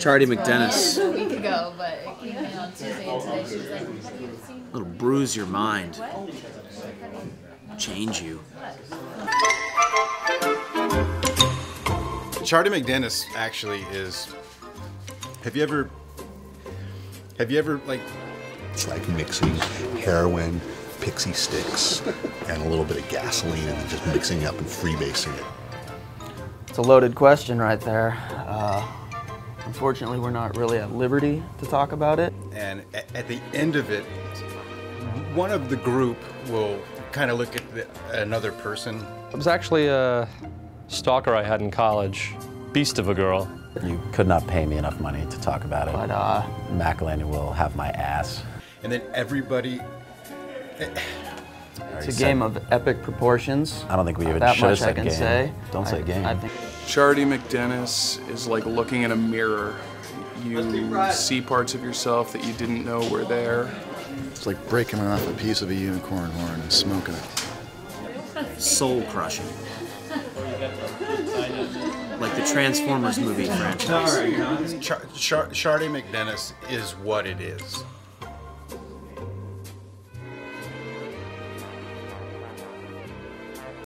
Chardee MacDennis. a week ago, but it came in on Tuesday, and today she was like, It'll bruise your mind, change you. Chardee MacDennis actually is. Have you ever? Have you ever like? It's like mixing heroin, pixie sticks, and a little bit of gasoline, and then just mixing it up and freebasing it. It's a loaded question right there. Uh, unfortunately, we're not really at liberty to talk about it. And at, at the end of it, one of the group will kind of look at the, another person. It was actually a stalker I had in college. Beast of a girl. You could not pay me enough money to talk about it. But uh, McElhenney will have my ass. And then everybody. It's a game of epic proportions. I don't think we even that should have much I can game. say. Don't say I- game. I think Chardee MacDennis is like looking in a mirror. You see parts of yourself that you didn't know were there. It's like breaking off a piece of a unicorn horn and smoking it. Soul crushing. Like the Transformers movie franchise. Char- Char- Chardee MacDennis is what it is.